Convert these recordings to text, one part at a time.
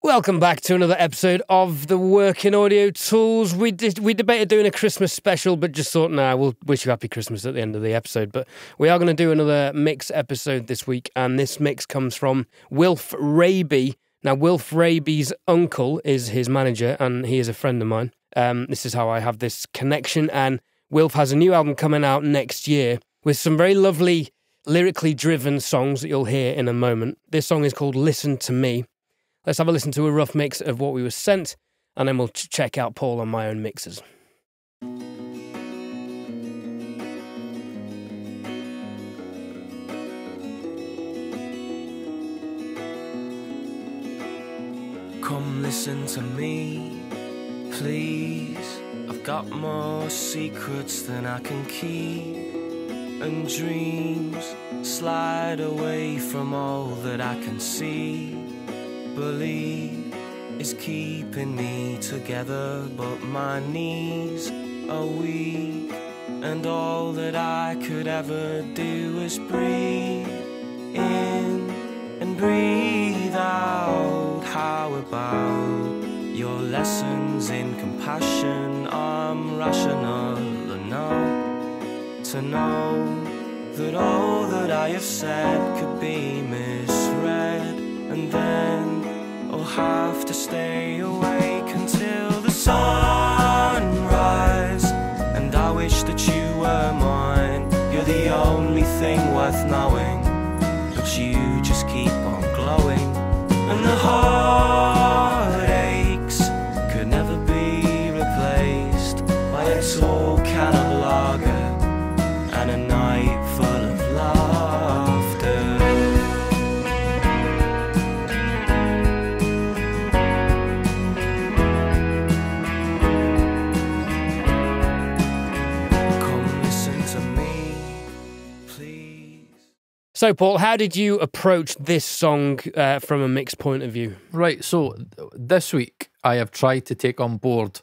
Welcome back to another episode of the Working Audio Tools. We did, we debated doing a Christmas special, but just thought, nah, we'll wish you happy Christmas at the end of the episode. But we are going to do another mix episode this week, and this mix comes from Wilf Raby. Now, Wilf Raby's uncle is his manager, and he is a friend of mine. Um, this is how I have this connection. And Wilf has a new album coming out next year with some very lovely lyrically driven songs that you'll hear in a moment. This song is called Listen to Me. Let's have a listen to a rough mix of what we were sent, and then we'll ch- check out Paul on my own mixes. Come listen to me, please. I've got more secrets than I can keep, and dreams slide away from all that I can see. Believe is keeping me together, but my knees are weak, and all that I could ever do is breathe in and breathe out. How about your lessons in compassion? I'm rational enough to know that all that I have said could be misread, and then have to stay awake until the sunrise. And I wish that you were mine. You're the only thing worth knowing, but you just keep on glowing, and the heartaches could never be replaced by a tall can of lager and a night full So, Paul, how did you approach this song uh, from a mixed point of view? Right. So this week, I have tried to take on board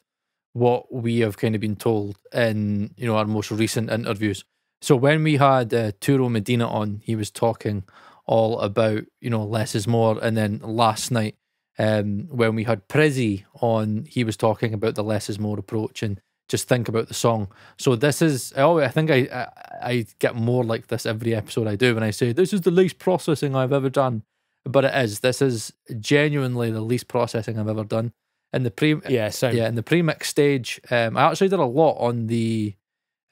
what we have kind of been told in you know our most recent interviews. So when we had uh, Turo Medina on, he was talking all about you know less is more, and then last night um, when we had Prezzy on, he was talking about the less is more approach and just think about the song. So this is oh I think I, I I get more like this every episode I do when I say this is the least processing I've ever done, but it is. This is genuinely the least processing I've ever done. In the pre Yeah, same. yeah in the pre-mix stage, um, I actually did a lot on the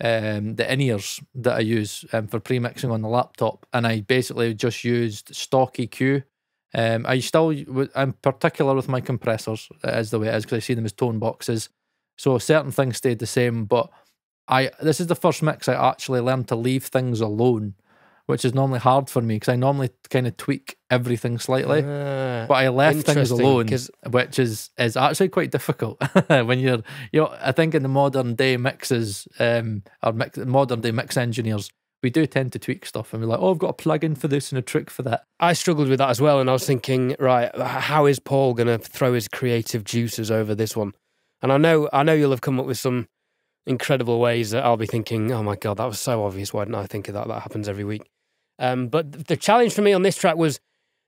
um, the in-ears that I use um, for pre-mixing on the laptop, and I basically just used stock EQ. Um, I still I'm particular with my compressors as the way it is because I see them as tone boxes. So certain things stayed the same, but I this is the first mix I actually learned to leave things alone, which is normally hard for me because I normally kind of tweak everything slightly. Ah, but I left things alone, which is is actually quite difficult when you're you know I think in the modern day mixes um or mix, modern day mix engineers we do tend to tweak stuff and we're like oh I've got a plugin for this and a trick for that. I struggled with that as well, and I was thinking, right, how is Paul going to throw his creative juices over this one? And I know, I know you'll have come up with some incredible ways that I'll be thinking, oh my god, that was so obvious. Why didn't I think of that? That happens every week. Um, but the challenge for me on this track was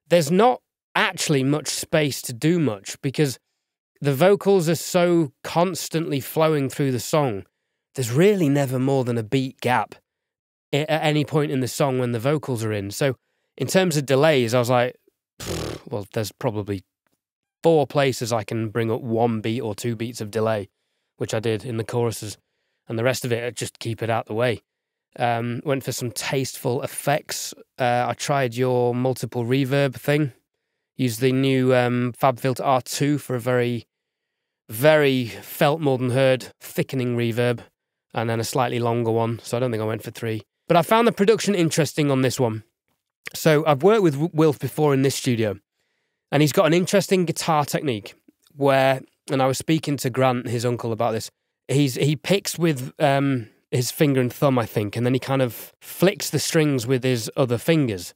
there's not actually much space to do much because the vocals are so constantly flowing through the song. There's really never more than a beat gap at any point in the song when the vocals are in. So in terms of delays, I was like, well, there's probably four places I can bring up one beat or two beats of delay, which I did in the choruses, and the rest of it, I just keep it out the way. Um, went for some tasteful effects. Uh, I tried your multiple reverb thing. Used the new um, FabFilter R2 for a very, very felt more than heard thickening reverb, and then a slightly longer one. So I don't think I went for three. But I found the production interesting on this one. So I've worked with Wilf before in this studio, and he's got an interesting guitar technique where, and I was speaking to Grant, his uncle, about this. He's he picks with um, his finger and thumb, I think, and then he kind of flicks the strings with his other fingers,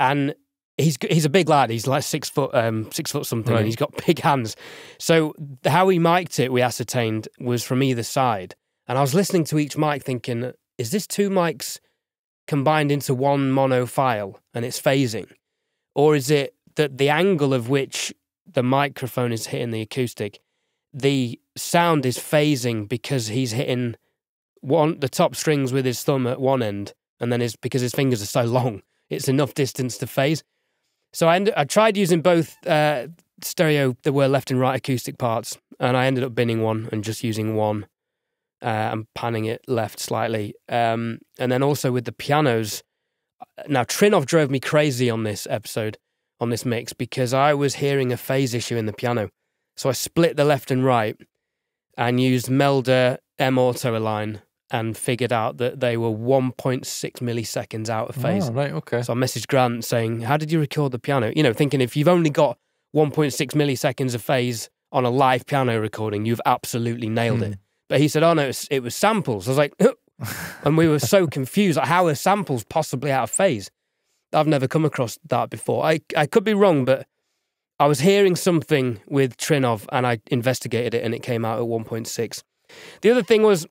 and he's he's a big lad. He's like six foot um, six foot something, Right. and he's got big hands. So how he mic'd it, we ascertained, was from either side, and I was listening to each mic, thinking, is this two mics combined into one mono file and it's phasing? Or is it that the angle of which the microphone is hitting the acoustic, the sound is phasing because he's hitting one the top strings with his thumb at one end, and then his because his fingers are so long, it's enough distance to phase. So I ended, I tried using both uh, stereo. There were left and right acoustic parts, and I ended up binning one and just using one uh, and panning it left slightly. Um, and then also with the pianos. Now Trinnov drove me crazy on this episode, on this mix, because I was hearing a phase issue in the piano. So I split the left and right and used Melda M Auto Align and figured out that they were 1.6 milliseconds out of phase. Oh, right, okay. So I messaged Grant saying, How did you record the piano? You know, thinking if you've only got 1.6 milliseconds of phase on a live piano recording, you've absolutely nailed Hmm. it. But he said, Oh, no, it was, it was samples. I was like, and we were so confused. Like, how are samples possibly out of phase? I've never come across that before. I, I could be wrong, but I was hearing something with Trinnov and I investigated it and it came out at 1.6. The other thing was,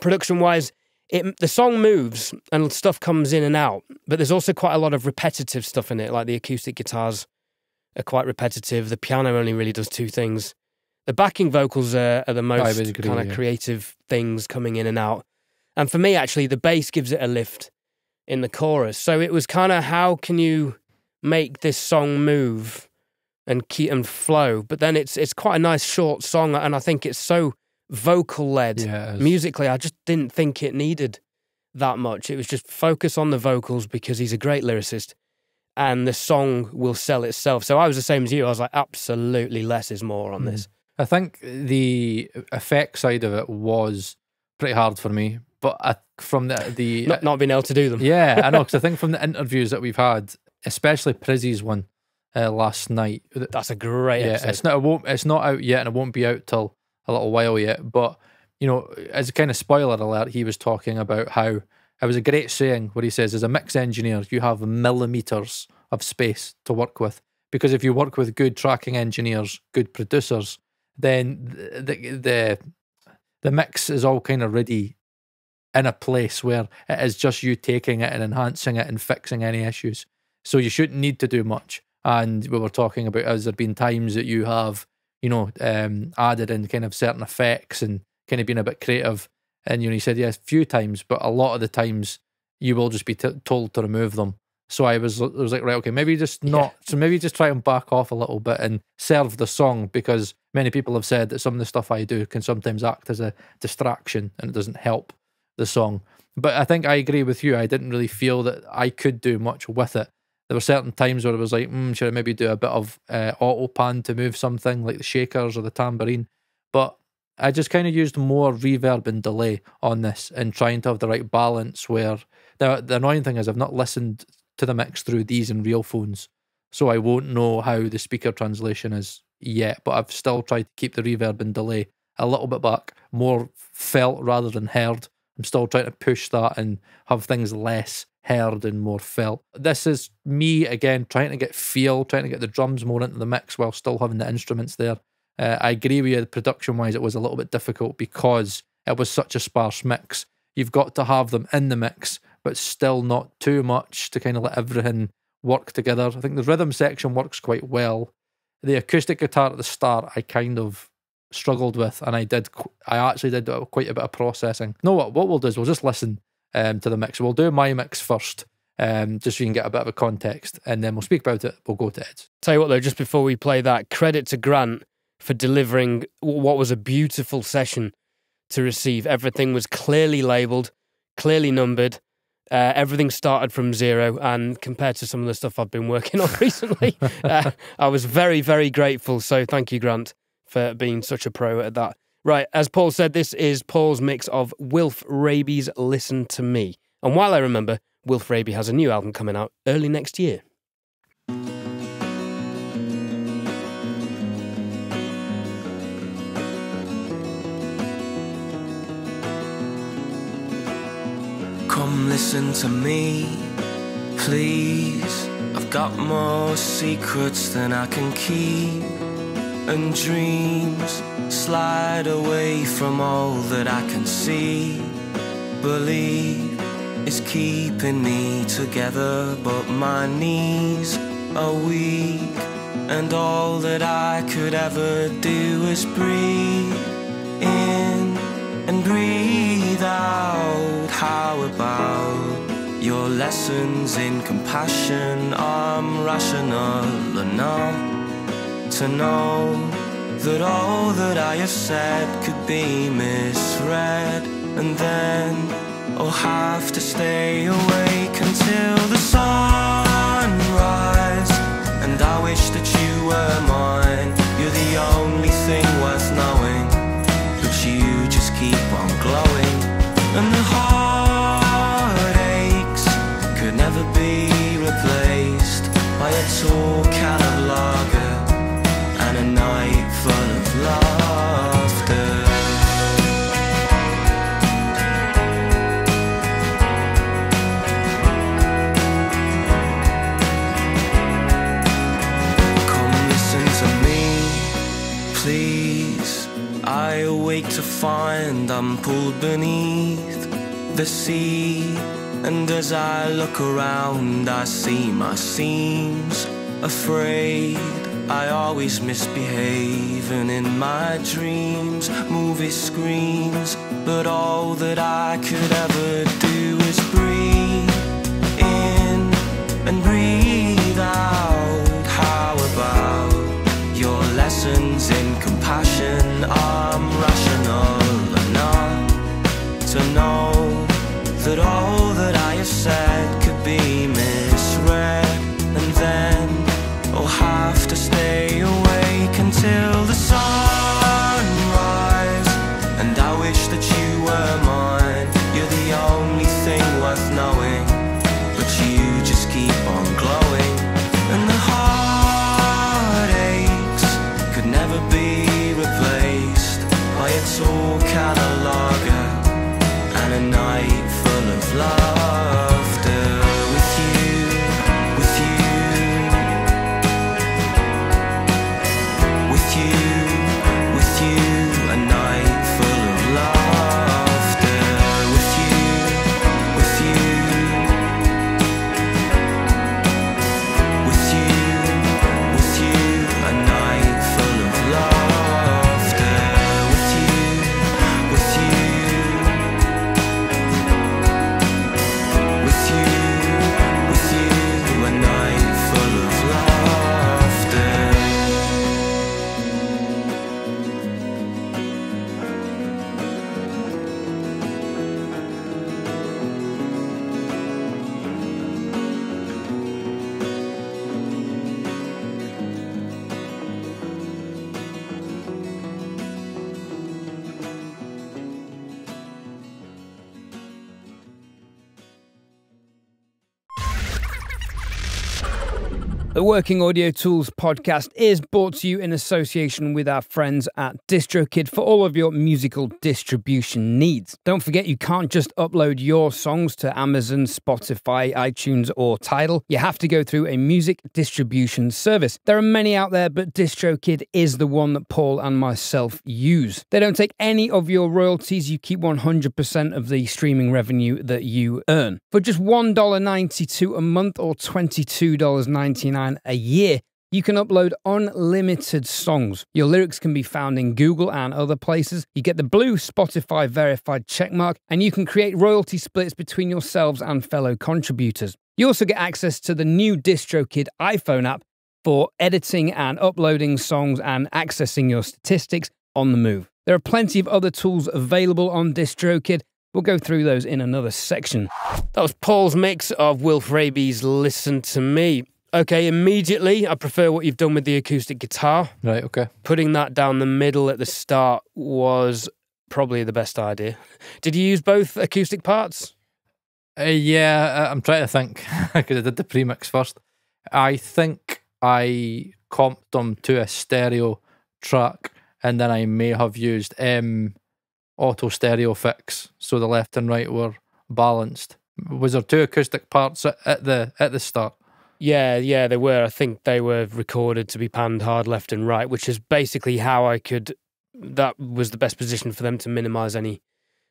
production wise, it, the song moves and stuff comes in and out, but there's also quite a lot of repetitive stuff in it, like the acoustic guitars are quite repetitive. The piano only really does two things. The backing vocals are, are the most kind of yeah. creative things coming in and out. And for me, actually, the bass gives it a lift in the chorus. So it was kind of how can you make this song move and keep and flow? But then it's it's quite a nice short song, and I think it's so vocal led is. musically. I just didn't think it needed that much. It was just focus on the vocals because he's a great lyricist, and the song will sell itself. So I was the same as you. I was like, absolutely, less is more on Mm. this. I think the effect side of it was pretty hard for me, but I, from the the Not not being able to do them. yeah, I know because I think from the interviews that we've had, especially Prizzy's one uh, last night, That's a great yeah, episode. it's not it won't it's not out yet, and it won't be out till a little while yet. But you know, as a kind of spoiler alert, he was talking about how it was a great saying where he says, as a mix engineer, you have millimeters of space to work with because if you work with good tracking engineers, good producers, then the the the, the mix is all kind of ready in a place where it is just you taking it and enhancing it and fixing any issues. So you shouldn't need to do much. And we were talking about has there been times that you have, you know, um, added in kind of certain effects and kind of been a bit creative. And you know, he said yes, a few times, but a lot of the times you will just be t- told to remove them. So I was, I was like, right, okay, maybe just not. So maybe just try and back off a little bit and serve the song because many people have said that some of the stuff I do can sometimes act as a distraction and it doesn't help the song. But I think I agree with you. I didn't really feel that I could do much with it. There were certain times where I was like, mm, should I maybe do a bit of uh, auto pan to move something like the shakers or the tambourine? But I just kind of used more reverb and delay on this and trying to have the right balance where the, the annoying thing is I've not listened to the mix through these in Realphones. So I won't know how the speaker translation is yet, but I've still tried to keep the reverb and delay a little bit back, more felt rather than heard. I'm still trying to push that and have things less heard and more felt. This is me again trying to get feel, trying to get the drums more into the mix while still having the instruments there. Uh, I agree with you, production wise, it was a little bit difficult because it was such a sparse mix. You've got to have them in the mix, but still not too much to kind of let everything work together. I think the rhythm section works quite well. The acoustic guitar at the start, I kind of struggled with, and I did. I actually did quite a bit of processing. No, what what we'll do is we'll just listen um, to the mix. We'll do my mix first, um, just so you can get a bit of a context, and then we'll speak about it. We'll go to Ed's. Tell you what, though, just before we play that, credit to Grant for delivering what was a beautiful session to receive. Everything was clearly labeled, clearly numbered. Uh, everything started from zero, and compared to some of the stuff I've been working on recently, uh, I was very, very grateful. So thank you, Grant, for being such a pro at that. Right, as Paul said, this is Paul's mix of Wilf Raby's "Listen to Me," and while I remember, Wilf Raby has a new album coming out early next year. Come listen to me, please. I've got more secrets than I can keep. And dreams slide away from all that I can see. Believe is keeping me together, but my knees are weak. And all that I could ever do is breathe in and breathe out. How about your lessons in compassion? I'm rational enough to know that all that I have said could be misread, and then I'll have to stay awake until the sunrise. And I wish that you were mine. You're the only thing please. I awake to find I'm pulled beneath the sea. And as I look around, I see my seams afraid. I always misbehave, and in my dreams, movie screens. But all that I could ever do I'm rational enough to know that all The Working Audio Tools podcast is brought to you in association with our friends at DistroKid for all of your musical distribution needs. Don't forget, you can't just upload your songs to Amazon, Spotify, iTunes, or Tidal. You have to go through a music distribution service. There are many out there, but DistroKid is the one that Paul and myself use. They don't take any of your royalties, you keep 100% of the streaming revenue that you earn. For just $1.92 a month or $22.99 a year, you can upload unlimited songs. Your lyrics can be found in Google and other places. You get the blue Spotify verified checkmark, and you can create royalty splits between yourselves and fellow contributors. You also get access to the new DistroKid iPhone app for editing and uploading songs and accessing your statistics on the move. There are plenty of other tools available on DistroKid. We'll go through those in another section. That was Paul's mix of Wilf Raby's Listen to Me. Okay, immediately, I prefer what you've done with the acoustic guitar. Right, okay. Putting that down the middle at the start was probably the best idea. Did you use both acoustic parts? Uh, yeah, I- I'm trying to think because I did the premix first. I think I comped them to a stereo track, and then I may have used M auto stereo fix, so the left and right were balanced. Was there two acoustic parts at the at the start? Yeah, yeah, they were. I think they were recorded to be panned hard left and right, which is basically how I could. That was the best position for them to minimise any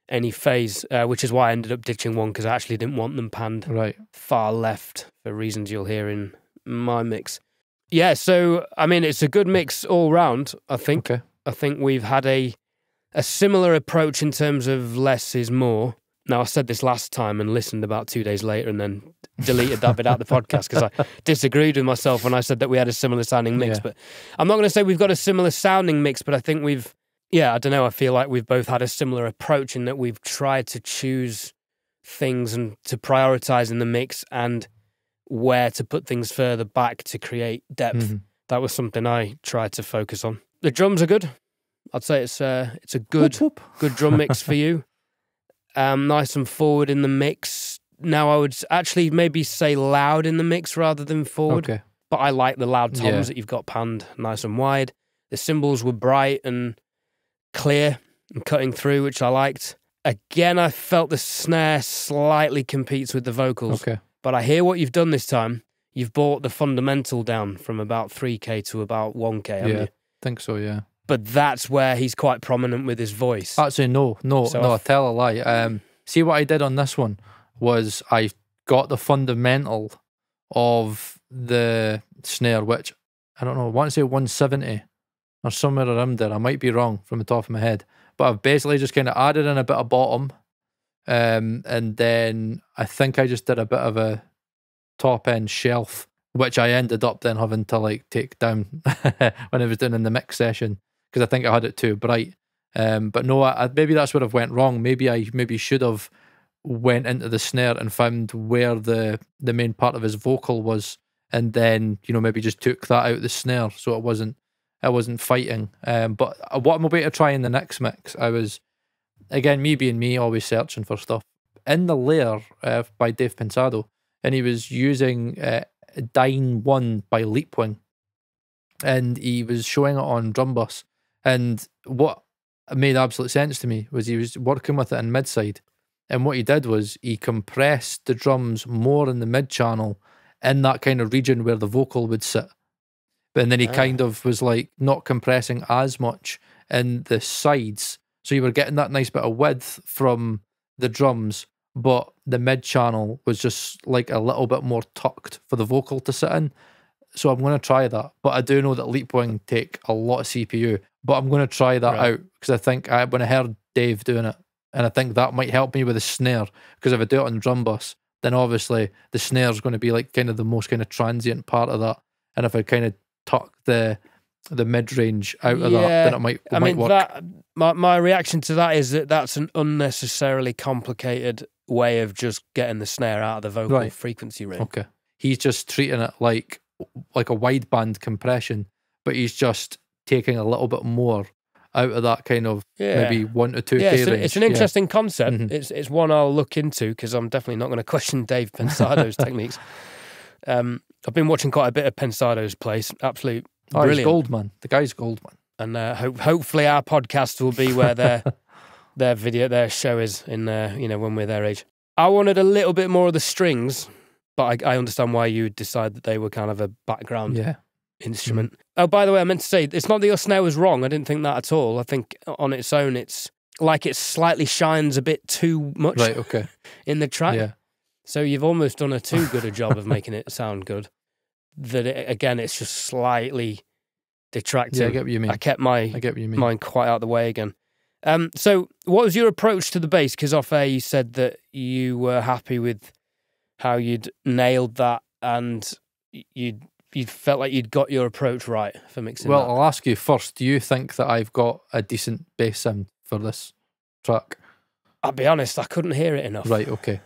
any phase, uh, which is why I ended up ditching one because I actually didn't want them panned Right. far left for reasons you'll hear in my mix. Yeah, so I mean, it's a good mix all round. I think. Okay. I think we've had a a similar approach in terms of less is more. Now I said this last time and listened about two days later, and then deleted that bit out of the podcast because I disagreed with myself when I said that we had a similar sounding mix. Yeah. But I'm not going to say we've got a similar sounding mix, but I think we've, yeah, I don't know. I feel like we've both had a similar approach in that we've tried to choose things and to prioritize in the mix and where to put things further back to create depth. Mhm. That was something I tried to focus on. The drums are good. I'd say it's a it's a good good drum mix for you. Um, nice and forward in the mix. Now I would actually maybe say loud in the mix rather than forward, Okay. but I like the loud toms Yeah. that you've got panned nice and wide. The cymbals were bright and clear and cutting through, which I liked. Again, I felt the snare slightly competes with the vocals, Okay. but I hear what you've done this time. You've brought the fundamental down from about 3k to about 1k, Yeah. you? Think so. Yeah. But that's where he's quite prominent with his voice. Actually, no, no, So no. if- tell a lie. Um, see what I did on this one was I got the fundamental of the snare, which I don't know. I want to say 170 or somewhere around there. I might be wrong from the top of my head, but I've basically just kind of added in a bit of bottom, um, and then I think I just did a bit of a top end shelf, which I ended up then having to like take down when I was doing in the mix session because I think I had it too bright. Um, but no, I, maybe that's where I've went wrong. Maybe I maybe should have went into the snare and found where the the main part of his vocal was, and then you know maybe just took that out the snare so it wasn't I wasn't fighting. Um, but uh, what I'm about to try in the next mix, I was again me being me, always searching for stuff in the Lair uh, by Dave Pensado, and he was using uh, DynOne by Leapwing, and he was showing it on drum bus. And what made absolute sense to me was he was working with it in mid side. And what he did was he compressed the drums more in the mid channel in that kind of region where the vocal would sit. But then he Ah. kind of was like not compressing as much in the sides. So you were getting that nice bit of width from the drums, but the mid channel was just like a little bit more tucked for the vocal to sit in. So I'm going to try that. But I do know that Leapwing take a lot of CPU. But I'm going to try that Right. out because I think I, when I heard Dave doing it, and I think that might help me with the snare because if I do it on drum bus, then obviously the snare is going to be like kind of the most kind of transient part of that. And if I kind of tuck the the mid range out of that, then it might, it I might mean, work. that my my reaction to that is that that's an unnecessarily complicated way of just getting the snare out of the vocal Right. frequency range. Okay. He's just treating it like like a wideband compression, but he's just taking a little bit more out of that kind of Yeah, maybe one to two yeah, it's, an- it's an Yeah. interesting concept. Mhm. It's it's one I'll look into because I'm definitely not going to question Dave Pensado's techniques. Um, I've been watching quite a bit of Pensado's place. Absolute Oh, he's brilliant. gold man. The guy's gold man. and uh, hope, hopefully our podcast will be where their their video their show is in uh, you know when we're their age. I wanted a little bit more of the strings, but I, I understand why you would decide that they were kind of a background Yeah. Instrument. Oh, by the way, I meant to say it's not that your snare was wrong. I didn't think that at all. I think on its own, it's like it slightly shines a bit too much Right. Okay. in the track. Yeah. So you've almost done a too good a job of making it sound good. That it, again, it's just slightly detracting. Yeah. I get what you mean. I kept my I get what you mean. mine quite out of the way again. Um, so, what was your approach to the bass? Because off air, you said that you were happy with how you'd nailed that, and you you felt like you'd got your approach right for mixing. well, that. I'll ask you first. Do you think that I've got a decent bass sound for this track? I'll be honest, I couldn't hear it enough. Right. Okay.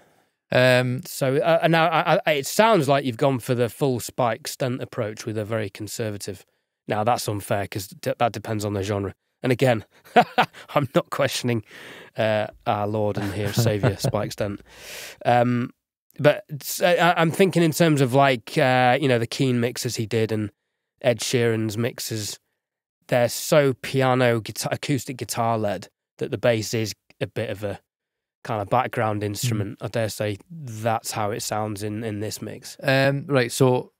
Um. So uh, and now I, I, it sounds like you've gone for the full spike Stent approach with a very conservative. Now that's unfair because d- that depends on the genre. And again, I'm not questioning uh, our Lord and here Savior Spike Stent, um, but I, am thinking in terms of like uh, you know the Keane mixes he did and Ed Sheeran's mixes. They're so piano, guitar, acoustic guitar led that the bass is a bit of a kind of background instrument. I dare say that's how it sounds in in this mix. Um. Right. So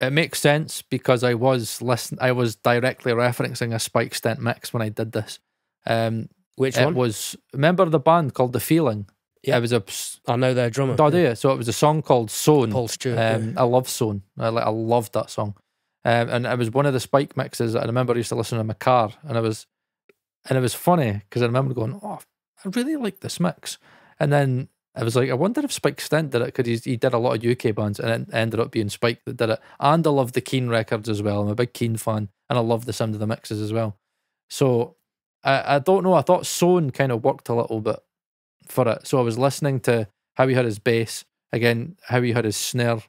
it makes sense because I was listen. I was directly referencing a Spike Stent mix when I did this. Um. Which it one? was remember the band called The Feeling. Yeah. It was a. I know their drummer. Oh, do you? So it was a song called Sewn. Paul Stewart. yeah. Um, I love Sewn. I like. I loved that song. Um, and it was one of the spike mixes I remember I used to listen in my car, and I was, and it was funny because I remember going, "Oh, I really like this mix," and then I was like, I wonder if Spike Stent did it because he did a lot of UK bands, and it ended up being Spike that did it. And I love the Keane records as well. I'm a big Keane fan, and I love the sound of the mixes as well. So I, I don't know. I thought Sewn kind of worked a little bit for it. So I was listening to how he had his bass again, how he had his snare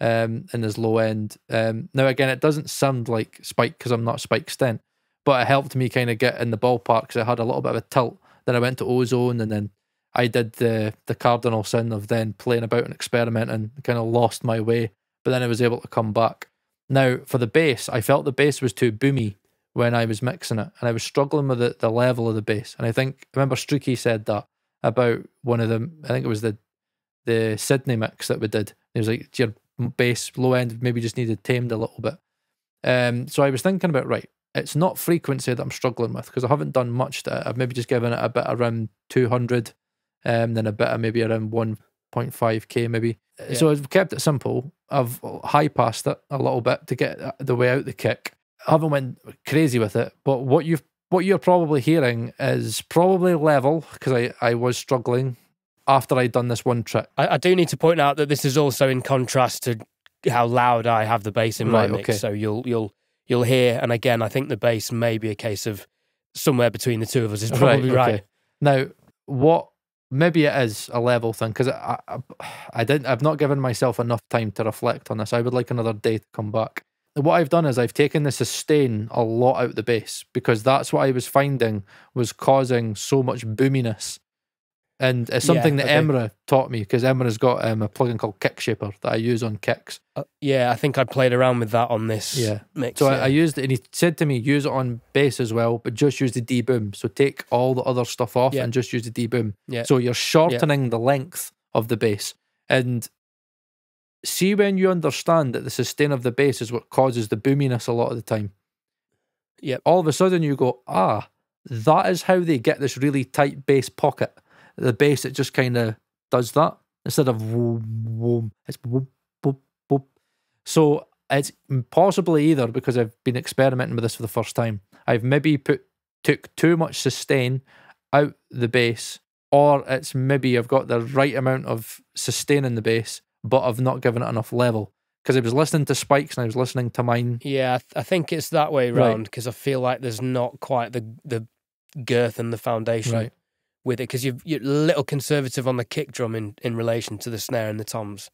um, in his low end. Um, now again, it doesn't sound like Spike because I'm not Spike Stent, but it helped me kind of get in the ballpark because I had a little bit of a tilt. Then I went to Ozone, and then I did the the cardinal sin of then playing about an experiment and kind of lost my way, but then I was able to come back. Now for the bass, I felt the bass was too boomy when I was mixing it, and I was struggling with the, the level of the bass. And I think I remember Streaky said that about one of them. I think it was the the Sydney mix that we did. It was like your bass low end maybe just needed tamed a little bit. Um, so I was thinking about right. It's not frequency that I'm struggling with because I haven't done much to it. I've maybe just given it a bit around 200, um, then a bit of maybe around 1.5k maybe. Yeah. So I've kept it simple. I've high passed it a little bit to get the way out the kick. I haven't went crazy with it, but what you've what you're probably hearing is probably level because I, I was struggling after I'd done this one trick. I, I, do need to point out that this is also in contrast to how loud I have the bass in my right, mix. Okay. So you'll you'll you'll hear, and again, I think the bass may be a case of somewhere between the two of us is probably right. Okay. right. Now, what maybe it is a level thing because I, I, I didn't I've not given myself enough time to reflect on this. I would like another day to come back what I've done is I've taken the sustain a lot out the bass because that's what I was finding was causing so much boominess. And it's something yeah, that okay. Emra taught me because Emra's got um, a plugin called Kick Shaper that I use on kicks. Uh, yeah, I think I played around with that on this yeah. mix. So yeah. I, I, used it and he said to me, use it on bass as well, but just use the D boom. So take all the other stuff off yeah. and just use the D boom. Yeah. So you're shortening the length of the bass. And see when you understand that the sustain of the bass is what causes the boominess a lot of the time. Yeah. All of a sudden you go, ah, that is how they get this really tight bass pocket. The bass it just kind of does that instead of whoom, it's whoom, boop, boop. So it's possibly either because I've been experimenting with this for the first time. I've maybe put took too much sustain out the bass, or it's maybe I've got the right amount of sustain in the bass but I've not given it enough level because I was listening to Spikes and I was listening to mine. Yeah, I, th- I think it's that way around because right. I feel like there's not quite the the girth and the foundation right. with it because you're, you're a little conservative on the kick drum in, in relation to the snare and the toms.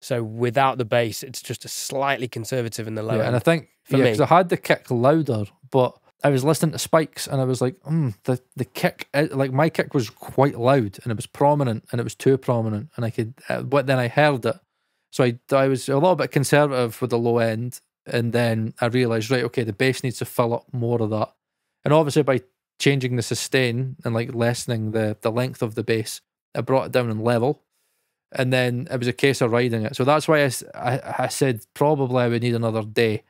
So without the bass, it's just a slightly conservative in the low. Yeah, and I think for yeah, me, I had the kick louder, but I was listening to Spikes and I was like, mm, the the kick, eh, like my kick was quite loud and it was prominent and it was too prominent and I could, uh, but then I heard it, so I I was a little bit conservative with the low end and then I realized right, okay, the bass needs to fill up more of that, and obviously by changing the sustain and like lessening the the length of the bass, I brought it down in level. And then it was a case of riding it. So that's why I, I, I said probably I would need another day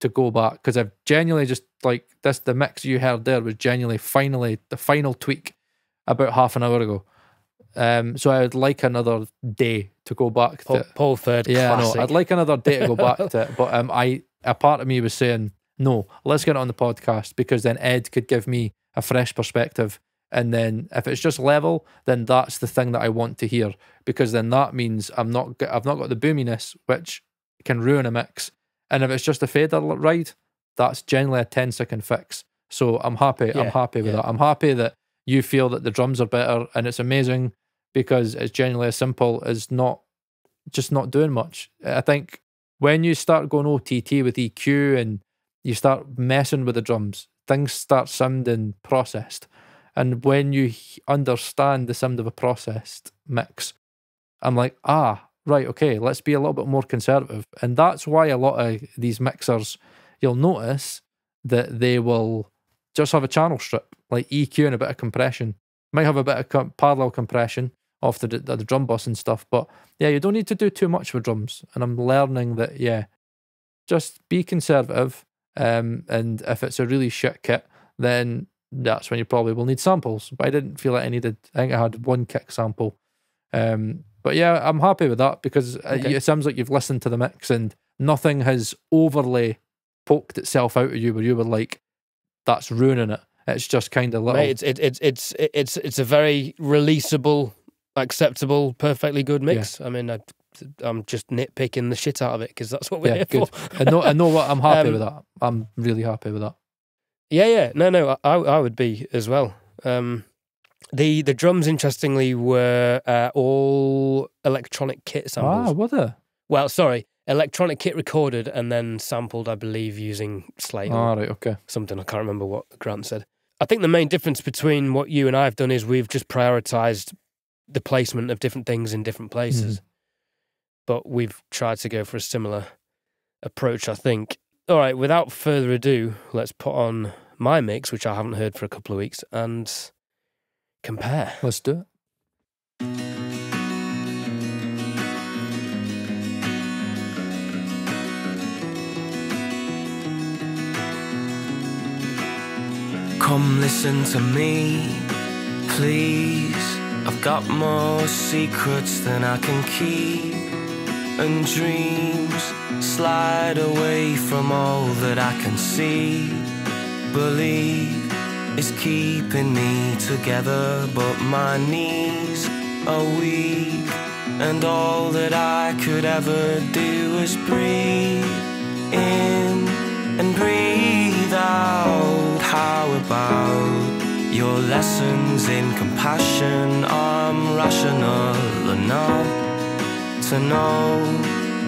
to go back because I've genuinely just like this. The mix you heard there was genuinely finally the final tweak about half an hour ago. Um, so I would like another day to go back Paul, to Paul Third. Yeah, no, I'd like another day to go back to it. But um, I a part of me was saying no, let's get it on the podcast because then Ed could give me a fresh perspective. And then if it's just level, then that's the thing that I want to hear because then that means I'm not I've not got the boominess which can ruin a mix and if it's just a fader ride, that's generally a 10 second fix. So I'm happy. Yeah, I'm happy with yeah. that. I'm happy that you feel that the drums are better and it's amazing because it's generally as simple as not just not doing much. I think when you start going OTT with EQ and you start messing with the drums, things start sounding processed. And when you understand the sound of a processed mix, I'm like, ah, right, okay, let's be a little bit more conservative. And that's why a lot of these mixers, you'll notice that they will just have a channel strip, like EQ and a bit of compression. Might have a bit of parallel compression off the, the, the drum bus and stuff. But yeah, you don't need to do too much with drums. And I'm learning that, yeah, just be conservative. Um, and if it's a really shit kit, then that's when you probably will need samples. But I didn't feel like I needed, I think I had one kick sample. Um, but yeah, I'm happy with that because uh, okay. it sounds like you've listened to the mix and nothing has overly poked itself out of you where you were like, that's ruining it. It's just kind of little. Mate, it's it, it's it's it's it's a very releasable, acceptable, perfectly good mix. I mean, I, I'm just nitpicking the shit out of it because that's what we're yeah, here good. for. I know, I know what I'm happy Um, with that. I'm really happy with that. Yeah, yeah, no, no, I I would be as well. Um, the the drums, interestingly, were uh, all electronic kit samples. Ah, what a. Well, sorry, electronic kit recorded and then sampled, I believe, using Slate All right, okay. something. I can't remember what Grant said. I think the main difference between what you and I have done is we've just prioritized the placement of different things in different places. But we've tried to go for a similar approach, I think. All right, without further ado, let's put on my mix, which I haven't heard for a couple of weeks, and compare. Let's do it. Come listen to me, please. I've got more secrets than I can keep, and dreams slide away from all that I can see. Believe is keeping me together, but my knees are weak, and all that I could ever do is breathe in and breathe out. How about your lessons in compassion? I'm rational enough to know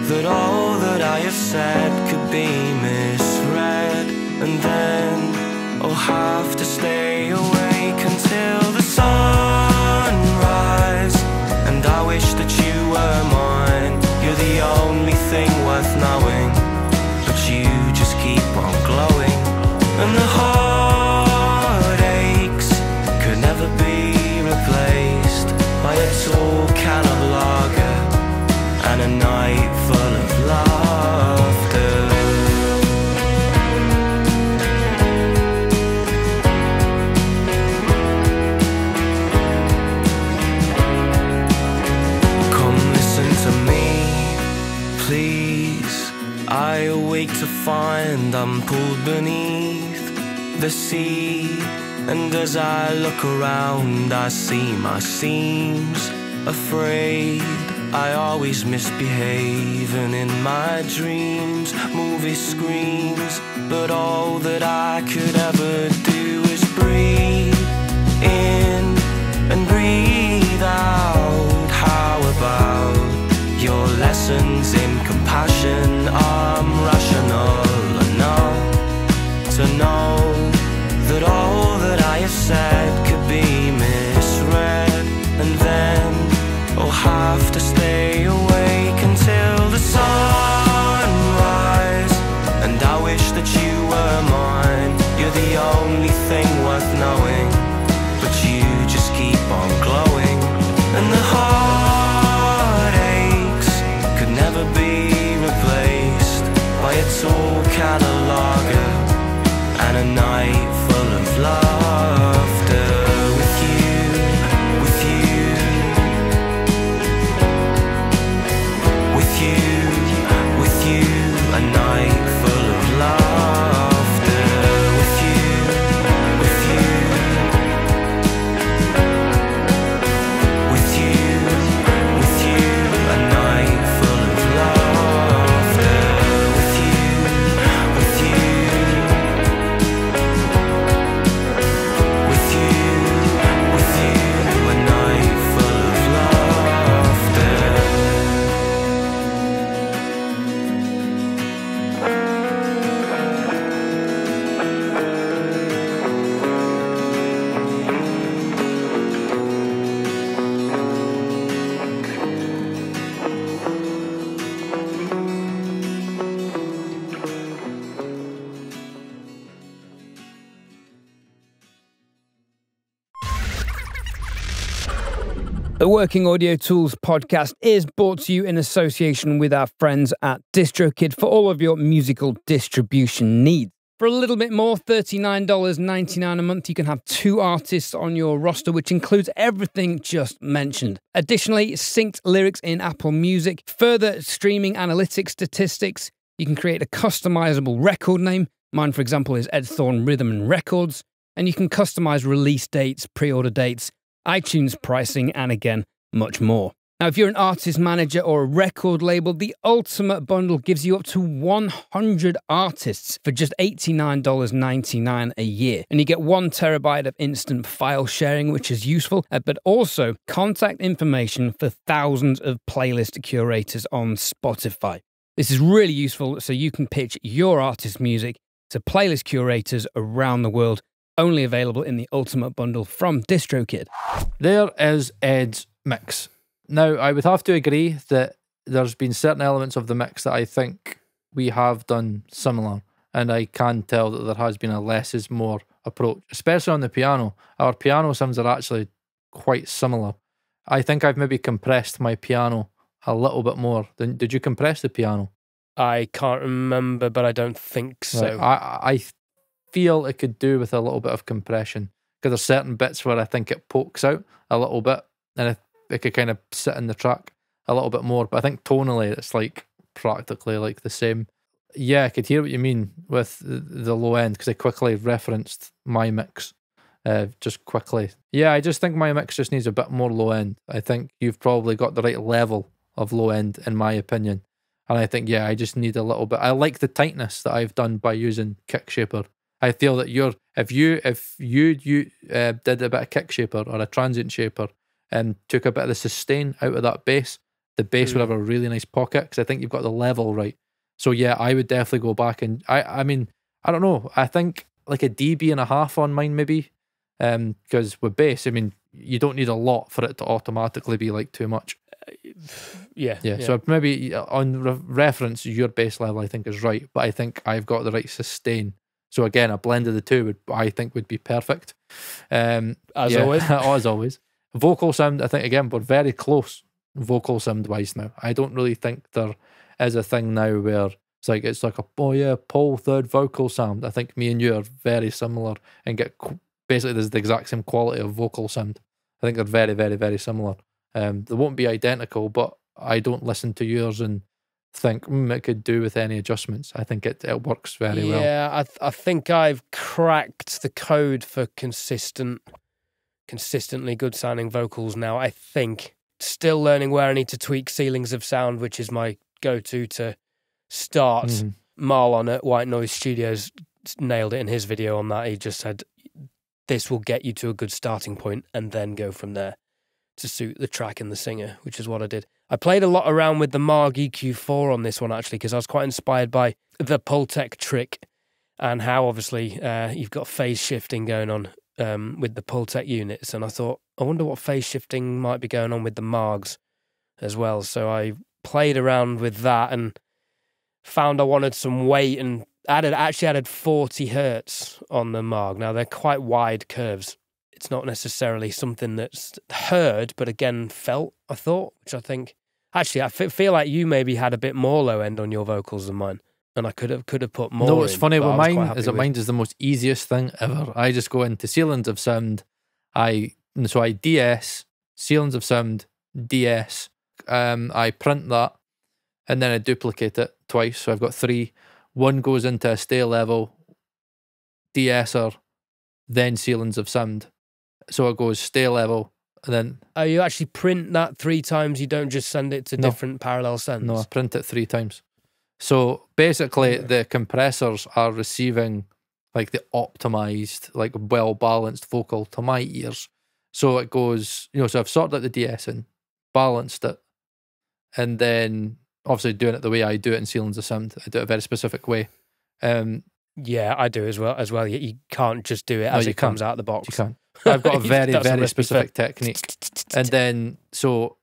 that all that I have said could be misread, and then I'll have to stay awake until the sunrise. And I wish that you were mine. You're the only thing worth knowing but you just keep on glowing. And the heartaches could never be replaced by a tall can of lager and a night find I'm pulled beneath the sea. And as I look around, I see my seams afraid. I always misbehave, and in my dreams, movie screens. But all that I could ever do is breathe in and breathe out. How about your lessons in compassion? I'm rational to know that all that I have said could be misread, and then I'll have to The Working Audio Tools podcast is brought to you in association with our friends at DistroKid for all of your musical distribution needs. For a little bit more, $39.99 a month, you can have two artists on your roster, which includes everything just mentioned. Additionally, synced lyrics in Apple Music, further streaming analytics statistics, You can create a customizable record name. Mine, for example, is Ed Thorne Rhythm and Records. And you can customize release dates, pre order dates, iTunes pricing, and again, much more. Now, if you're an artist manager or a record label, the Ultimate Bundle gives you up to 100 artists for just $89.99 a year. And you get one terabyte of instant file sharing, which is useful, uh, but also contact information for thousands of playlist curators on Spotify. This is really useful so you can pitch your artist music to playlist curators around the world. Only available in the Ultimate Bundle from DistroKid. There is Ed's mix. Now, I would have to agree that there's been certain elements of the mix that I think we have done similar, and I can tell that there has been a less is more approach, especially on the piano. Our piano sounds are actually quite similar. I think I've maybe compressed my piano a little bit more. Than, did you compress the piano? I can't remember, but I don't think so. Right. I I feel it could do with a little bit of compression because there's certain bits where I think it pokes out a little bit, and it, it could kind of sit in the track a little bit more. But I think tonally, it's like practically like the same. Yeah, I could hear what you mean with the, low end because I quickly referenced my mix. Uh, just quickly, yeah, I just think my mix just needs a bit more low end. I think you've probably got the right level of low end, in my opinion. And I think, yeah, I just need a little bit. I like the tightness that I've done by using Kickshaper. I feel that you're if you if you you uh, did a bit of Kickshaper or a transient shaper and took a bit of the sustain out of that bass, the bass would Mm. have a really nice pocket because I think you've got the level right. So yeah, I would definitely go back and I I mean I don't know. I think like a dB and a half on mine maybe, um because with bass, I mean you don't need a lot for it to automatically be like too much. yeah, Yeah, so maybe uh, on re- reference, your bass level I think is right, but I think I've got the right sustain. So again, a blend of the two would I think would be perfect. Um, as yeah, always. as always, vocal sound. I think again we're very close vocal sound wise now. I don't really think there is a thing now where it's like it's like a oh yeah Paul Third vocal sound. I think me and you are very similar and get qu- basically there's the exact same quality of vocal sound. I think they're very very very similar. Um, they won't be identical, but I don't listen to yours and think mm, it could do with any adjustments. I think it it works very well. yeah, I th- I think I've cracked the code for consistent, consistently good sounding vocals now. I think still learning where I need to tweak ceilings of sound, which is my go to to start. Mhm. Marlon at White Noise Studios nailed it in his video on that. He just said, "This will get you to a good starting point, and then go from there to suit the track and the singer," which is what I did. I played a lot around with the Maag EQ4 on this one actually because I was quite inspired by the Pultec trick and how obviously uh, you've got phase shifting going on um, with the Pultec units, and I thought, I wonder what phase shifting might be going on with the Maags as well. So I played around with that and found I wanted some weight and added actually added 40 hertz on the Maag. Now they're quite wide curves. It's not necessarily something that's heard, but again felt. I thought, which I think actually I f- feel like you maybe had a bit more low end on your vocals than mine, and I could have could have put more. No, it's in, funny with mine is that mine is the most easiest thing ever. I just go into ceilings of sound. I so I DS ceilings of sound DS. Um, I print that, and then I duplicate it twice. So I've got three. One goes into a stay level, de-esser, then ceilings of sound. So it goes stay level, and then Oh, you actually print that three times. You don't just send it to No. different parallel sends. No, I print it three times. So basically, the compressors are receiving like the optimized, like well balanced vocal to my ears. So it goes, you know, so I've sorted out the DS and balanced it, and then obviously doing it the way I do it in Ceilings of Sound. I do it a very specific way. Um, Yeah, I do as well. As well, you, you can't just do it as it comes can't. out of the box. you can. I've got a very, very specific technique. And then, so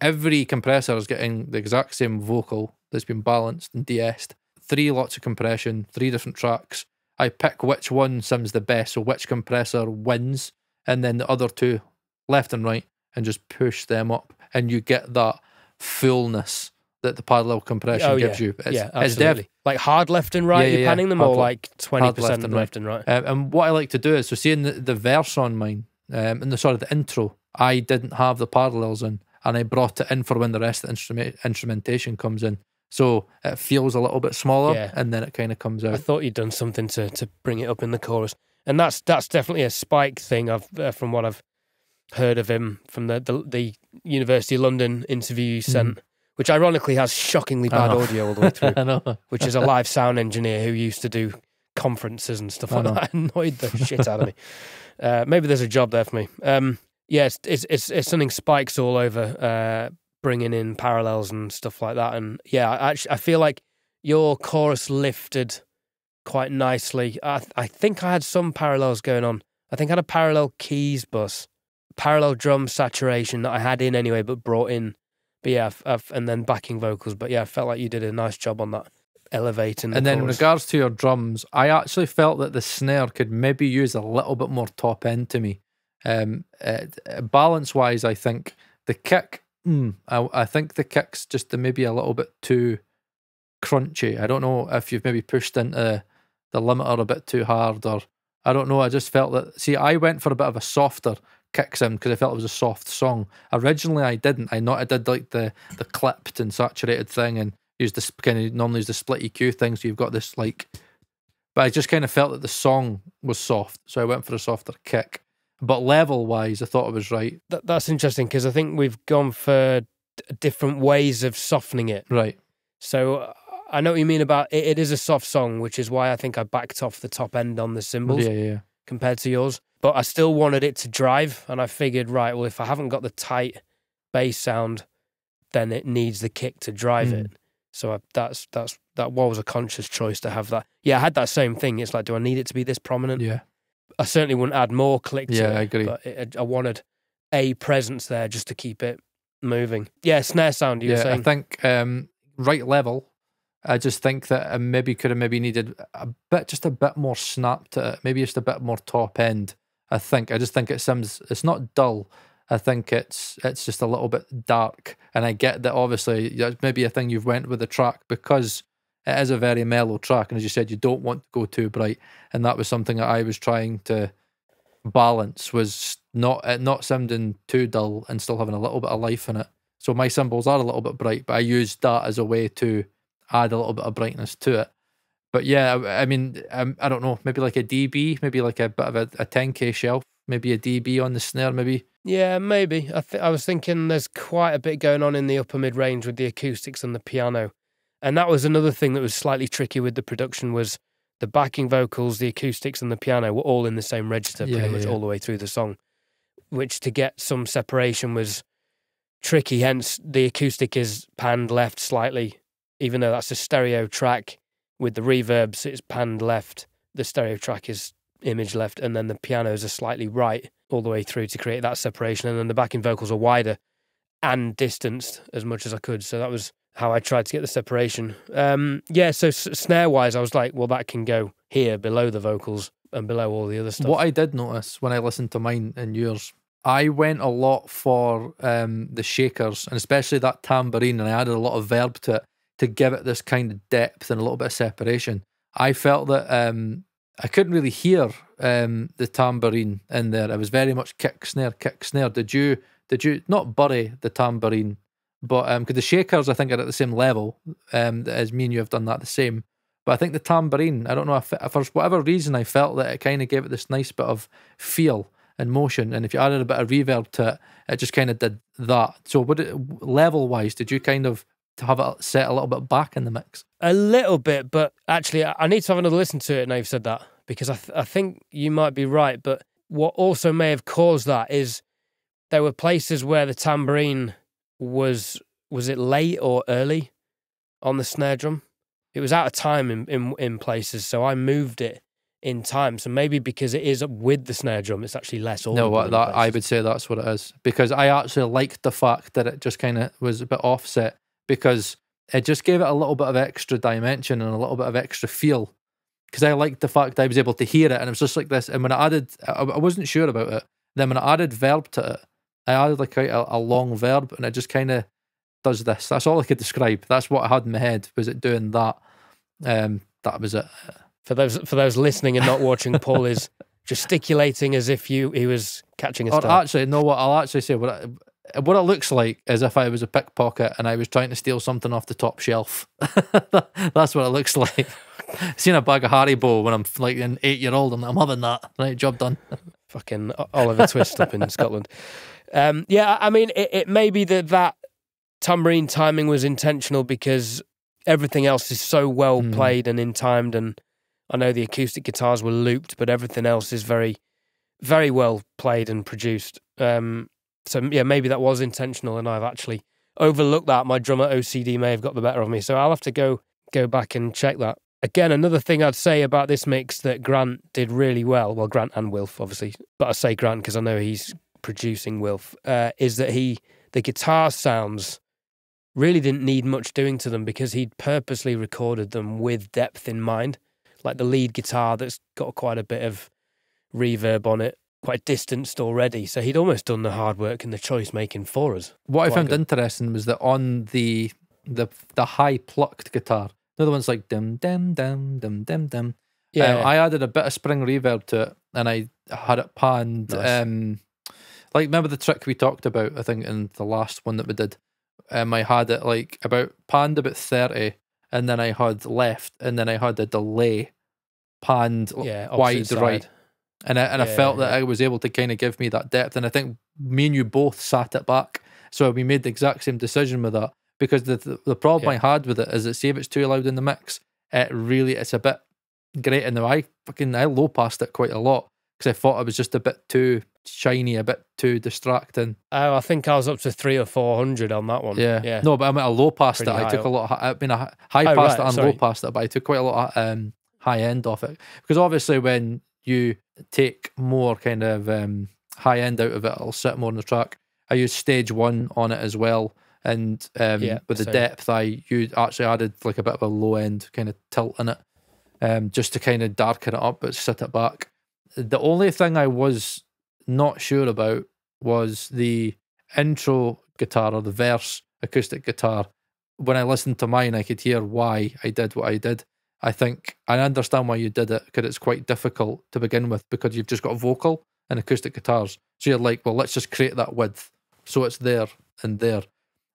every compressor is getting the exact same vocal that's been balanced and de-essed. Three lots of compression, three different tracks. I pick which one sounds the best, so which compressor wins, and then the other two, left and right, and just push them up, and you get that fullness that the parallel compression Oh, gives yeah. you. It's, yeah, it's like hard left and right. Yeah, you're panning them, Hard or like twenty hard left percent and left, and right. Um, and what I like to do is, so seeing the, the verse on mine, um, and the sort of the intro, I didn't have the parallels in, and I brought it in for when the rest of the instrument instrumentation comes in. So it feels a little bit smaller, Yeah. and then it kind of comes out. I thought you'd done something to, to bring it up in the chorus, and that's that's definitely a Spike thing. I've uh, from what I've heard of him from the the, the University of London interview you sent, which ironically has shockingly. Bad audio all the way through. I know. which is a live sound engineer who used to do conferences and stuff I like know. that. Annoyed the shit out of me. Uh, maybe there's a job there for me. Um, yeah, it's, it's it's it's something spikes all over, uh, bringing in parallels and stuff like that. And yeah, I actually I feel like your chorus lifted quite nicely. I I think I had some parallels going on. I think I had a parallel keys bus, parallel drum saturation that I had in anyway, but brought in. But yeah, I've, I've, and then backing vocals. But yeah, I felt like you did a nice job on that, elevating. The And then in regards to your drums, I actually felt that the snare could maybe use a little bit more top end to me. Um, uh, balance wise, I think the kick. Mm, I, I think the kick's just maybe a little bit too crunchy. I don't know if you've maybe pushed into the limiter a bit too hard, or I don't know. I just felt that. See, I went for a bit of a softer kick sound because I felt it was a soft song. Originally, I didn't. I not. I did like the the clipped and saturated thing, and used this kind of normally use the split EQ thing. So you've got this like, but I just kind of felt that the song was soft, so I went for a softer kick. But level wise, I thought it was right. That, that's interesting because I think we've gone for d- different ways of softening it. Right. So I know what you mean about it, it is a soft song, which is why I think I backed off the top end on the cymbals Yeah, yeah, yeah. compared to yours. But I still wanted it to drive, and I figured, right, well, if I haven't got the tight bass sound, then it needs the kick to drive Mm. it. So I, that's that's that was a conscious choice to have that. Yeah, I had that same thing. It's like, do I need it to be this prominent? Yeah. I certainly wouldn't add more click to Yeah, it. I agree. But it, I wanted a presence there just to keep it moving. Yeah, snare sound. You were yeah, saying. I think um, right level. I just think that I maybe could have maybe needed a bit, just a bit more snap to it. Maybe just a bit more top end. I think. I just think it seems it's not dull. I think it's it's just a little bit dark, and I get that. Obviously, that's maybe a thing you've went with the track because it is a very mellow track, and as you said, you don't want to go too bright, and that was something that I was trying to balance was not it not sounding too dull and still having a little bit of life in it. So my cymbals are a little bit bright, but I used that as a way to add a little bit of brightness to it. But yeah, I I mean, um, I don't know, maybe like a dB, maybe like a bit of a, a 10k shelf, maybe a dB on the snare, maybe. Yeah, maybe. I th- I was thinking there's quite a bit going on in the upper mid range with the acoustics and the piano, and that was another thing that was slightly tricky with the production was the backing vocals, the acoustics, and the piano were all in the same register Yeah, pretty much yeah. all the way through the song, which to get some separation was tricky. Hence, the acoustic is panned left slightly, even though that's a stereo track with the reverbs. It's panned left. The stereo track is image left, and then the pianos are slightly right all the way through to create that separation. And then the backing vocals are wider and distanced as much as I could. So that was how I tried to get the separation. Um, yeah, so snare wise, I was like, well, that can go here below the vocals and below all the other stuff. What I did notice when I listened to mine and yours, I went a lot for um, the shakers and especially that tambourine, and I added a lot of verb to it to give it this kind of depth and a little bit of separation. I felt that um, I couldn't really hear um, the tambourine in there. It was very much kick snare, kick snare. Did you? Did you not bury the tambourine? But because the shakers, I think, are at the same level um, as me and you have done that the same. But I think the tambourine, I don't know, if, for whatever reason, I felt that it kind of gave it this nice bit of feel and motion. And if you added a bit of reverb to it, it just kind of did that. So, what level wise, did you kind of have it set a little bit back in the mix? A little bit, but actually, I need to have another listen to it now you've said that because I, th- I think you might be right. But what also may have caused that is there were places where the tambourine was was it late or early on the snare drum. It was out of time in, in, in places, so I moved it in time. So maybe because it is with the snare drum, it's actually less. No, what uh, in that I would say that's what it is because I actually liked the fact that it just kind of was a bit offset because it just gave it a little bit of extra dimension and a little bit of extra feel. Because I liked the fact I was able to hear it and it was just like this. And when I added, I, I wasn't sure about it. Then when I added verb to it, I added like quite a, a long verb and it just kind of does this. That's all I could describe. That's what I had in my head. Was it doing that? Um, that was it. for those for those listening and not watching, Paul is gesticulating as if you he was catching a Or star. actually, no. What I'll actually say, what I- what it looks like is if I was a pickpocket and I was trying to steal something off the top shelf. That's what it looks like. Seen a bag of Haribo when I'm like an eight year old. I'm I'm having that. Right, job done. Fucking Oliver Twist up in Scotland. Um, yeah, I mean, it, it may be that that tambourine timing was intentional because everything else is so well Mm. played and in timed, and I know the acoustic guitars were looped, but everything else is very, very well played and produced. Um, so yeah, maybe that was intentional, and I've actually overlooked that. My drummer OCD may have got the better of me, so I'll have to go go back and check that. Again, another thing I'd say about this mix that Grant did really well, well, Grant and Wilf, obviously, but I say Grant because I know he's producing Wilf, uh, is that he, the guitar sounds really didn't need much doing to them because he'd purposely recorded them with depth in mind. Like the lead guitar that's got quite a bit of reverb on it, quite distanced already. So he'd almost done the hard work and the choice making for us. What I found good. interesting was that on the the the high plucked guitar, the other one's like dim dim dim dim dim dim. Yeah, Um, I added a bit of spring reverb to it, and I had it panned. Nice. Um, like remember the trick we talked about? I think in the last one that we did, um, I had it like about panned about thirty, and then I had left, and then I had a delay panned yeah, wide opposite right, side. And I and I Yeah, felt that. I was able to kind of give me that depth, and I think me and you both sat it back, so we made the exact same decision with that because the the, the problem I had with it is that see if it's too loud in the mix, it really it's a bit great. And I fucking I low passed it quite a lot because I thought it was just a bit too shiny, a bit too distracting. Oh, I think I was up to three or four hundred on that one. Yeah, yeah. No, but I mean, I low passed it. I took up. a lot. Of, I mean, I high Oh, passed right, it and low sorry. passed it, but I took quite a lot of um, high end off it because obviously when you take more kind of um, high end out of it, it'll sit more on the track. I used stage one on it as well, and um, Yeah, with the same. depth, I you actually added like a bit of a low end kind of tilt in it, um, just to kind of darken it up but sit it back. The only thing I was not sure about was the intro guitar or the verse acoustic guitar. When I listened to mine, I could hear why I did what I did. I think I understand why you did it because it's quite difficult to begin with because you've just got vocal and acoustic guitars. So you're like, well, let's just create that width so it's there and there.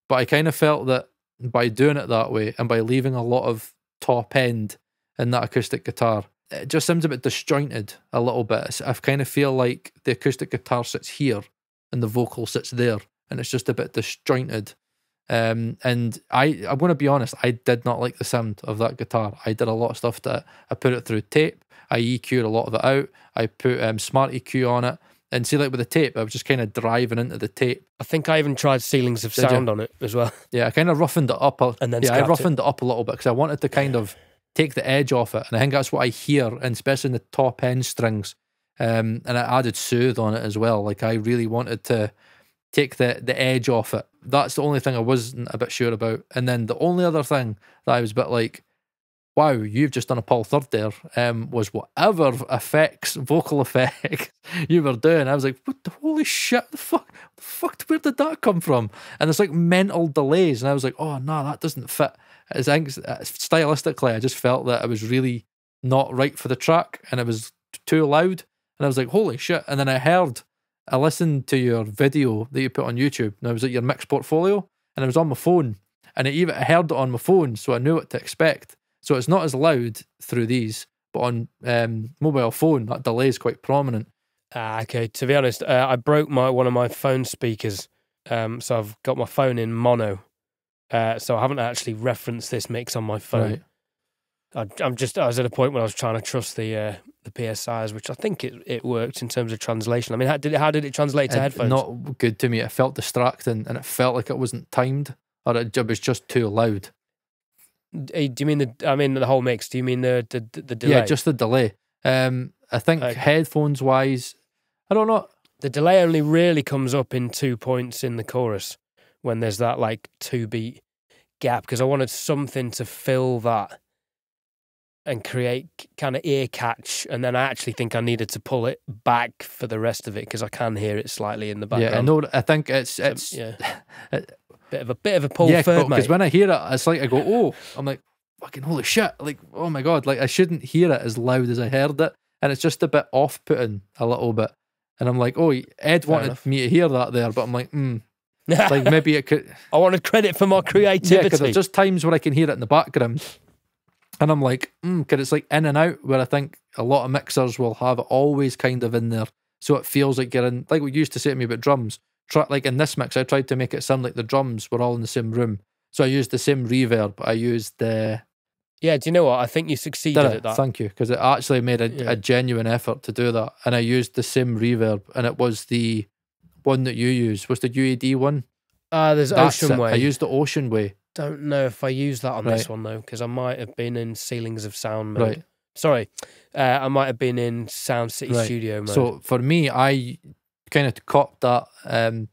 But I kind of felt that by doing it that way and by leaving a lot of top end in that acoustic guitar, it just seems a bit disjointed a little bit. I kind of feel like the acoustic guitar sits here and the vocal sits there, and it's just a bit disjointed. Um, and I, I'm going to be honest, I did not like the sound of that guitar. I did a lot of stuff to it. I put it through tape. I EQ'd a lot of it out. I put um, smart EQ on it. And see, like with the tape, I was just kind of driving into the tape. I think I even tried ceilings of Did you? sound on it as well. Yeah, I kind of roughened it up. A, And then yeah, I scrapped it. roughened it. up a little bit because I wanted to kind of take the edge off it, and I think that's what I hear, and especially in the top end strings. Um, and I added soothe on it as well. Like I really wanted to take the the edge off it. That's the only thing I wasn't a bit sure about. And then the only other thing that I was a bit like, wow, you've just done a Paul Third there, um, was whatever effects, vocal effects you were doing. I was like, what the holy shit, the fuck, the fuck, where did that come from? And it's like mental delays, and I was like, oh no, that doesn't fit. I think uh, stylistically, I just felt that it was really not right for the track, and it was too loud. And I was like, holy shit! And then I heard, I listened to your video that you put on YouTube, and I was at your mix portfolio, and I was on my phone, and I even I heard it on my phone, so I knew what to expect. So it's not as loud through these, but on um, mobile phone, that delay is quite prominent. Ah, okay. To be honest, uh, I broke my one of my phone speakers, um, so I've got my phone in mono. Uh, so I haven't actually referenced this mix on my phone. Right. I, I'm just I was at a point where I was trying to trust the uh, the PSIs, which I think it, it worked in terms of translation. I mean, how did it, how did it translate to It- headphones? Not good to me. It felt distracting, and it felt like it wasn't timed, or it, it was just too loud. Do you mean the? I mean the whole mix. Do you mean the the, the, delay? Yeah, just the delay. Um, I think Okay. headphones wise, I don't know. the delay only really comes up in two points in the chorus when there's that like two beat gap because I wanted something to fill that and create kind of ear catch and then I actually think I needed to pull it back for the rest of it because I can hear it slightly in the background. Yeah, I know. I think it's So, it's yeah, it- bit of a bit of a pull yeah, third, because when I hear it, it's like I go, oh, I'm like, fucking holy shit, like oh my god, like I shouldn't hear it as loud as I heard it, and it's just a bit off putting a little bit, and I'm like, oh, Ed wanted enough. me to hear that there, but I'm like, hmm, Like maybe it could. I wanted credit for my creativity. Yeah, because there's just times where I can hear it in the background, and I'm like, because it's like in and out. Where I think a lot of mixers will have it always kind of in there, so it feels like you're in. Like we used to say to me about drums. Try like in this mix, I tried to make it sound like the drums were all in the same room. So I used the same reverb. I used the. yeah, do you know what? I think you succeeded at that. Thank you, because it actually made a, Yeah. a genuine effort to do that, and I used the same reverb, and it was the one that you used. Was the UAD one? Ah, there's That's Ocean it. Way. I used the Ocean Way. Don't know if I used that on this one though, because I might have been in Ceilings of Sound mode. Right. Sorry, uh, I might have been in Sound City Right. Studio mode. So for me, I kind of copped that um,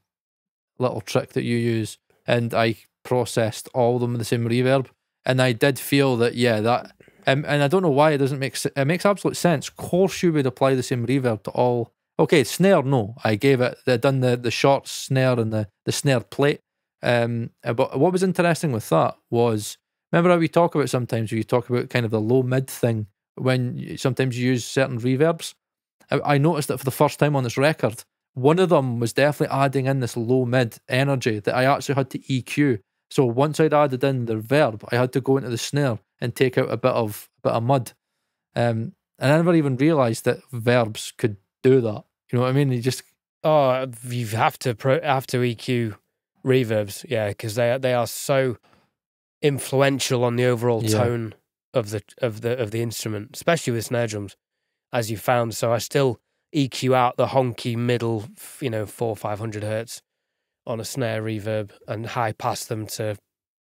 little trick that you use, and I processed all of them with the same reverb, and I did feel that yeah, that, um, and I don't know why it doesn't make it makes absolute sense. Of course, you would apply the same reverb to all. Okay, snare, no, I gave it. They done the the short snare and the the snare plate. Um, uh, but what was interesting with that was remember how we talk about sometimes you talk about kind of the low mid thing when sometimes you use certain reverbs. I, I noticed that for the first time on this record, one of them was definitely adding in this low mid energy that I actually had to EQ. So once I'd added in the verb, I had to go into the snare and take out a bit of a bit of mud. Um, and I never even realised that verbs could do that. You know what I mean? You just oh, you have to pro- have to EQ reverbs, yeah, because they are, they are so influential on the overall Yeah. tone of the of the of the instrument, especially with snare drums, as you found. So I still EQ out the honky middle, you know, four five hundred hertz on a snare reverb and high pass them to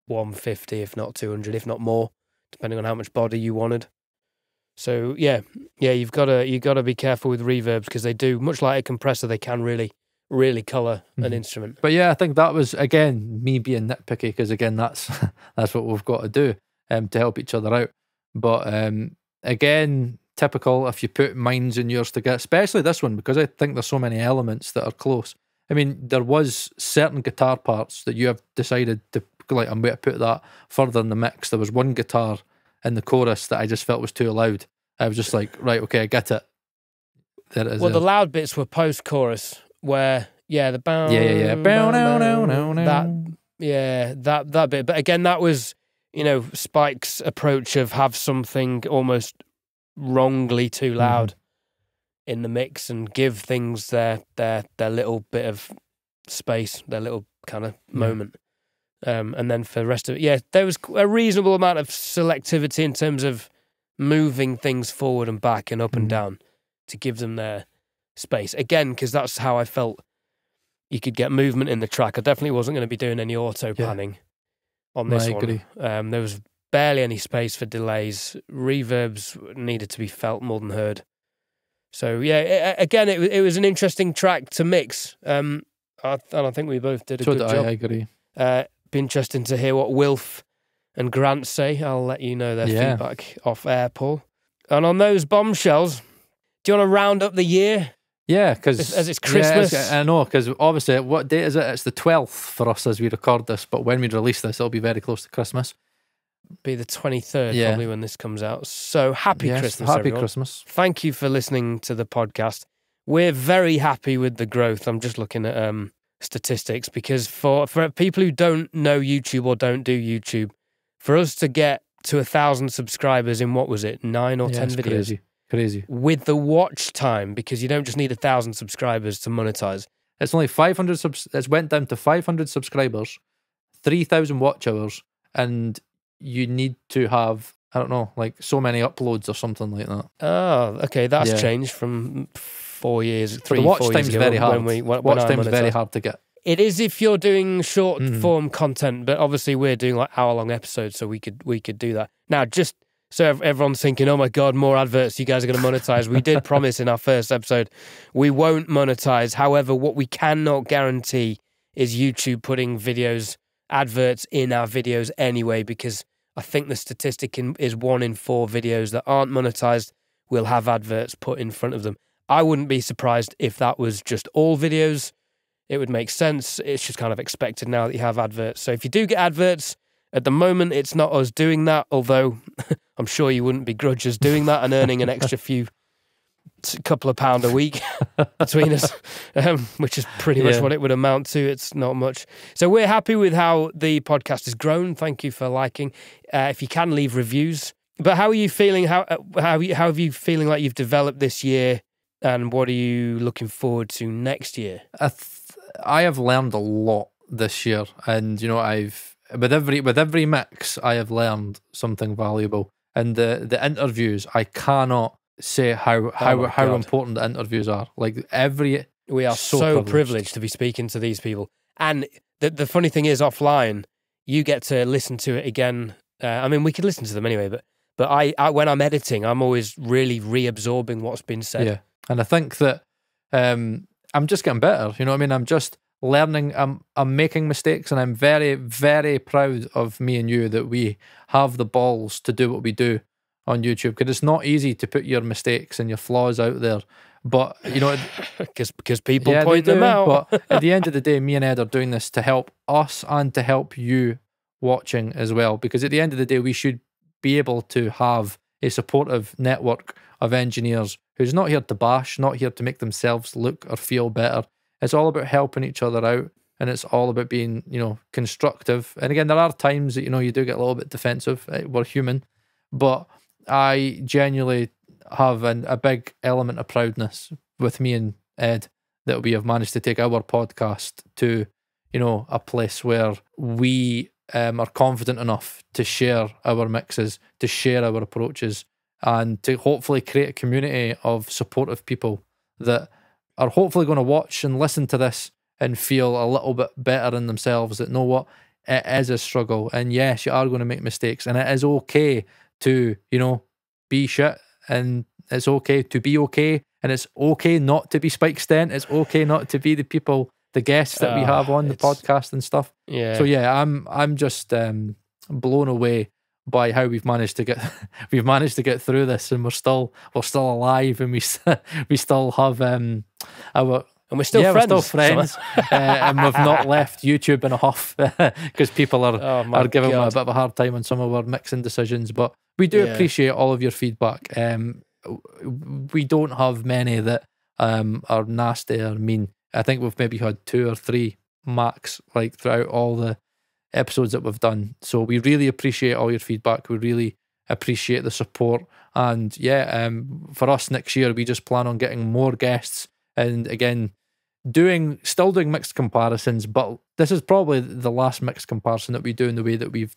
one fifty, if not two hundred, if not more, depending on how much body you wanted. So yeah, yeah, you've got to you've got to be careful with reverbs because they do much like a compressor. They can really, really color an Mhm. instrument. But yeah, I think that was again me being nitpicky because again that's that's what we've got to do um, to help each other out. But um, again, typical if you put minds in yours together, especially this one because I think there's so many elements that are close. I mean, there was certain guitar parts that you have decided to like. I'm going to put that further in the mix. There was one guitar in the chorus that I just felt was too loud. I was just like, right, okay, I get it. There it is. Well, the loud bits were post chorus where yeah, the bow, yeah, yeah, yeah. Bow, now, now, now, that yeah, that that bit. But again, that was you know Spike's approach of have something almost wrongly too Mm-hmm. loud in the mix and give things their their their little bit of space, their little kind of Yeah. moment. Um, and then for the rest of it, yeah, there was a reasonable amount of selectivity in terms of moving things forward and back and up Mhm. and down to give them their space. Again, because that's how I felt you could get movement in the track. I definitely wasn't going to be doing any auto Yeah. panning on this I one. Um, there was barely any space for delays. Reverbs needed to be felt more than heard. So yeah, a- again, it it was an interesting track to mix. Um, I, and I think we both did a So good did job. I, I agree. Uh, be interesting to hear what Wilf and Grant say. I'll let you know their Yeah. feedback off air, Paul. And on those bombshells, do you want to round up the year? Yeah, because As- it's Christmas. I know because obviously, what date is it? It's the twelfth for us as we record this. But when we release this, it'll be very close to Christmas. Be the twenty third, Yeah. probably when this comes out. So happy Yes, Christmas, Happy everyone. Christmas. Thank you for listening to the podcast. We're very happy with the growth. I'm just looking at um, statistics because for for people who don't know YouTube or don't do YouTube, for us to get to a thousand subscribers in what was it, nine or Yeah, ten videos, Crazy, crazy. with the watch time, because you don't just need a thousand subscribers to monetize. It's only five hundred. Subs- it's went down to five hundred subscribers, three thousand watch hours, and you need to have I don't know, like so many uploads or something like that. Oh, okay, that's Yeah. changed from four years, three, the watch four time's years very hard. When we, when, watch when I time's very hard to get. It is if you're doing short Mhm. form content, but obviously we're doing like hour long episodes, so we could we could do that. Now, just so everyone's thinking, oh my god, more adverts, you guys are going to monetize. we did promise in our first episode we won't monetize. However, what we cannot guarantee is YouTube putting videos adverts in our videos anyway, because I think the statistic in, is one in four videos that aren't monetized will have adverts put in front of them. I wouldn't be surprised if that was just all videos it would make sense. It's just kind of expected now that you have adverts. So if you do get adverts, at the moment it's not us doing that, although I'm sure you wouldn't begrudge us doing that and earning an extra few couple of pound a week between us, um, which is pretty much Yeah. what it would amount to. It's not much. So we're happy with how the podcast has grown. Thank you for liking. Uh, if you can leave reviews. But how are you feeling? How uh, how you, how have you feeling like you've developed this year? And what are you looking forward to next year? I th- I have learned a lot this year, and you know I've with every with every mix I have learned something valuable. And the the interviews I cannot say how how Oh how God. important the interviews are. Like every We are So so, privileged. privileged. to be speaking to these people. And the the funny thing is, offline, you get to listen to it again. Uh, I mean, we could listen to them anyway, but but I, I when I'm editing, I'm always really reabsorbing what's been said. Yeah, and I think that um, I'm just getting better. You know what I mean? I'm just learning. I'm I'm making mistakes, and I'm very very proud of me and you that we have the balls to do what we do on YouTube because it's not easy to put your mistakes and your flaws out there. But you know, because because people yeah, point them do, out. But at the end of the day, me and Ed are doing this to help us and to help you watching as well. Because at the end of the day, we should be able to have a supportive network of engineers who's not here to bash, not here to make themselves look or feel better. It's all about helping each other out and it's all about being, you know, constructive. And again, there are times that, you know, you do get a little bit defensive. eh, We're human. But I genuinely have an, a big element of proudness with me and Ed that we have managed to take our podcast to, you know, a place where we um, are confident enough to share our mixes, to share our approaches, and to hopefully create a community of supportive people that are hopefully going to watch and listen to this and feel a little bit better in themselves that know what it is a struggle. And yes, you are going to make mistakes, and it is okay to, you know, be shit, and it's okay to be okay, and it's okay not to be Spike Stent. It's okay not to be the people, the guests that we Ah, have on the podcast and stuff. yeah. So yeah, I'm I'm just um, blown away by how we've managed to get we've managed to get through this, and we're still we're still alive, and we we still have um our and we're still yeah, friends. we're still friends, uh, and we've not left YouTube in a huff because people are oh are giving me a bit of a hard time on some of our mixing decisions. But we do Yeah. appreciate all of your feedback. Um, we don't have many that um are nasty or mean. I think we've maybe had two or three max like throughout all the episodes that we've done. So we really appreciate all your feedback. We really appreciate the support. And yeah, um, for us next year, we just plan on getting more guests and again doing still doing mixed comparisons. But this is probably the last mixed comparison that we do in the way that we've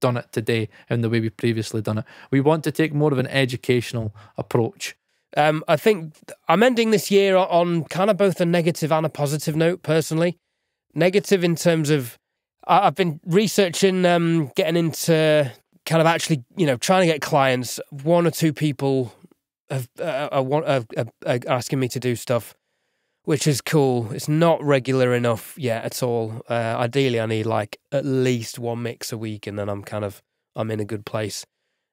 done it today and the way we've previously done it. We want to take more of an educational approach. Um, I think I'm ending this year on kind of both a negative and a positive note, personally. Negative in terms of I- I've been researching, um, getting into kind of actually, you know, trying to get clients. One or two people have uh, are, are, are, are asking me to do stuff, which is cool. It's not regular enough yet at all. Uh, ideally, I need like at least one mix a week, and then I'm kind of I'm in a good place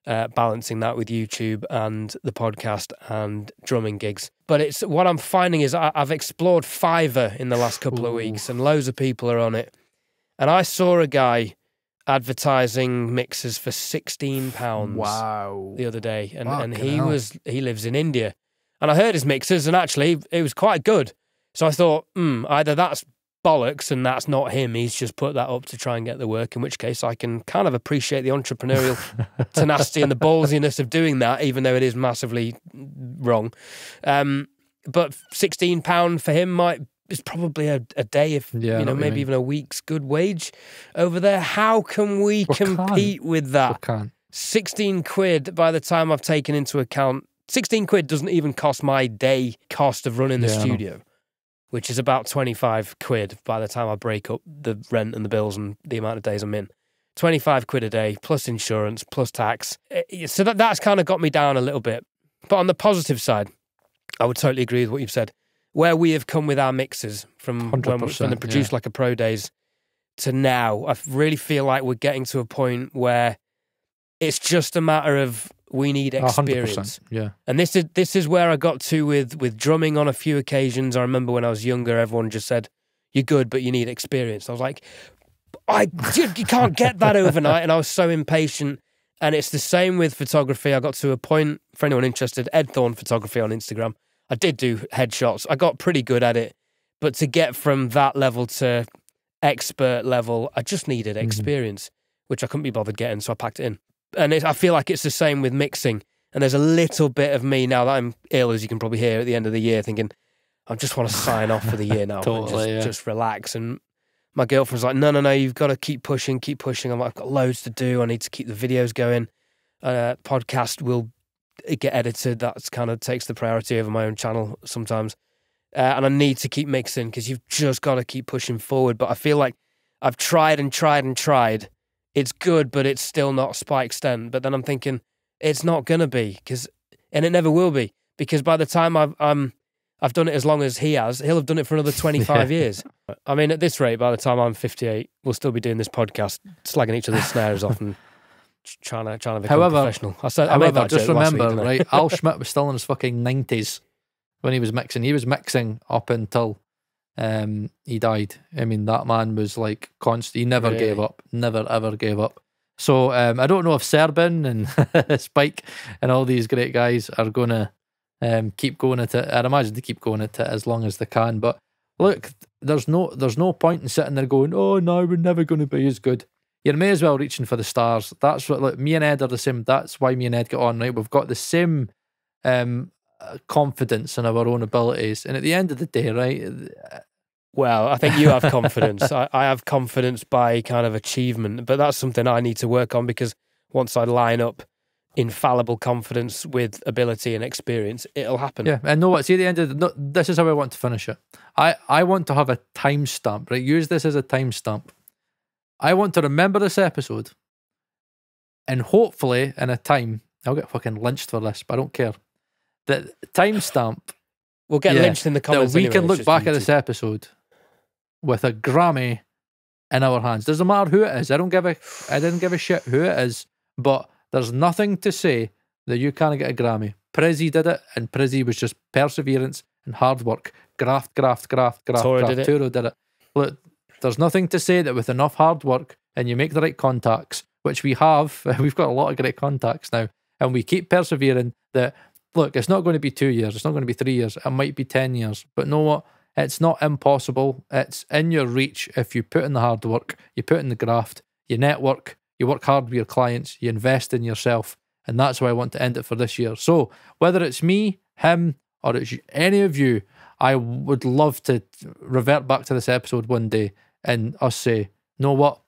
uh, balancing that with YouTube and the podcast and drumming gigs. But it's what I'm finding is I, I've explored Fiverr in the last couple of weeks, and loads of people are on it. And I saw a guy advertising mixes for sixteen pounds Wow. the other day, and and he hell. was he lives in India, and I heard his mixes, and actually it was quite good. So I thought, hmm, either that's bollocks and that's not him. He's just put that up to try and get the work. In which case, I can kind of appreciate the entrepreneurial tenacity and the ballsiness of doing that, even though it is massively wrong. Um, but sixteen pound for him might is probably a, a day, if Yeah, you know, what you maybe even a week's good wage over there. How can we We can't. compete with We that? can. 16 quid by the time I've taken into account 16 quid doesn't even cost my day cost of running the Yeah, studio which is about 25 quid by the time I break up the rent and the bills and the amount of days I'm in 25 quid a day plus insurance plus tax Eh, so that that's kind of got me down a little bit but on the positive side I would totally agree with what you've said where we have come with our mixes from when we, from the 100%, produce yeah. like a pro days to now I really feel like we're getting to a point where it's just a matter of we need experience. Yeah. And this is this is where I got to with with drumming on a few occasions. I remember when I was younger, everyone just said, "You're good, but you need experience." I was like, "I you, you can't get that overnight," and I was so impatient. And it's the same with photography. I got to a point, for anyone interested, Ed Thorne Photography on Instagram. I did do headshots. I got pretty good at it. But to get from that level to expert level, I just needed experience, which I couldn't be bothered getting. So I packed it in. And it, I feel like it's the same with mixing. And there's a little bit of me now that I'm ill, as you can probably hear at the end of the year, thinking, I just want to sign off for the year now. Totally, just, yeah. just relax. And my girlfriend's like, no, no, no, you've got to keep pushing, keep pushing. I'm like, I've got loads to do. I need to keep the videos going. Uh, podcast will get edited. That's kind of takes the priority over my own channel sometimes. Uh, and I need to keep mixing because you've just got to keep pushing forward. But I feel like I've tried and tried and tried. It's good, but it's still not Spike Stent. But then I'm thinking it's not gonna be because, and it never will be because by the time I've um I've done it as long as he has, he'll have done it for another 25 years. I mean, at this rate, by the time I'm 58, we'll still be doing this podcast, slagging each other's snares off and trying to trying to become However- professional. I said, I However, just last week, remember, right? Al Schmitt was still in his fucking nineties when he was mixing. He was mixing up until um, he died. I mean, that man was like constant. He never gave up. Never ever gave up. So um, I don't know if Serban and Spike and all these great guys are gonna um, keep going at it. I'd imagine they keep going at it as long as they can. But look, there's no there's no point in sitting there going, "Oh no, we're never going to be as good." You may as well reaching for the stars. That's what like me and Ed are the same. That's why me and Ed get on right. We've got the same um, uh, confidence in our own abilities, and at the end of the day, right? Well, I think you have confidence. I, I have confidence by kind of achievement, but that's something I need to work on because once I line up infallible confidence with ability and experience, it'll happen. Yeah, and know what? See, at the end of the, no, this is how I want to finish it. I I want to have a timestamp. Right, use this as a timestamp. I want to remember this episode, and hopefully, in a time, I'll get fucking lynched for this, but I don't care. The timestamp We'll get Yeah, lynched in the that comments. we anyway, can look back at this episode with a Grammy in our hands. Doesn't matter who it is. I don't give a I didn't give a shit who it is, but there's nothing to say that you can't get a Grammy. Prizzy did it, and Prizzy was just perseverance and hard work. Graft, graft, graft, graft, Toro graft. did. Turo did it. Look, there's nothing to say that with enough hard work and you make the right contacts, which we have, we've got a lot of great contacts now, and we keep persevering that look, it's not going to be two years, it's not going to be three years, it might be 10 years. But know what? It's not impossible. It's in your reach if you put in the hard work, you put in the graft, you network, you work hard with your clients, you invest in yourself. And that's why I want to end it for this year. So whether it's me, him, or it's any of you, I would love to revert back to this episode one day and us say, know what?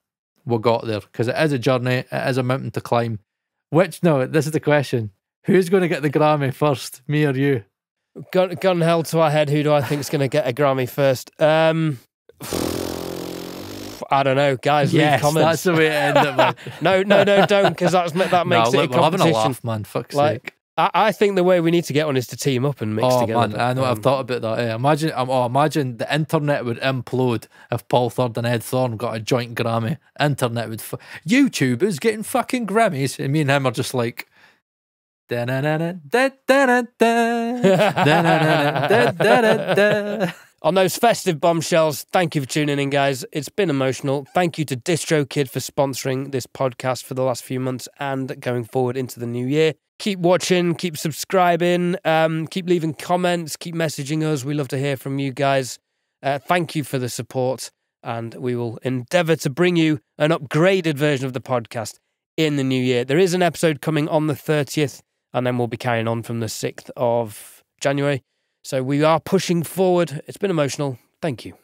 We got there. Because it is a journey, it is a mountain to climb. Which, no, this is the question. Who's going to get the Grammy first, me or you? Gun, gun held to our head. Who do I think is going to get a Grammy first? Um, I don't know, guys. leave comments. that's the way to end it, man. no, no, no, don't, because that's that no, makes it look, a we're having a competition. laugh, man. Fuck's Like, sake. I, I think the way we need to get on is to team up and mix Oh together. man, I know. I've Um, thought about that. eh. Imagine, um, oh, imagine the internet would implode if Paul Third and Ed Thorne got a joint Grammy. Internet would. Fu- YouTubers getting fucking Grammys, and me and him are just like. On those festive bombshells, thank you for tuning in, guys. It's been emotional. Thank you to DistroKid for sponsoring this podcast for the last few months and going forward into the new year. Keep watching, keep subscribing, um, keep leaving comments, keep messaging us. We love to hear from you guys. Uh, thank you for the support, and we will endeavour to bring you an upgraded version of the podcast in the new year. There is an episode coming on the 30th, and then we'll be carrying on from the 6th of January. So we are pushing forward. It's been emotional. Thank you.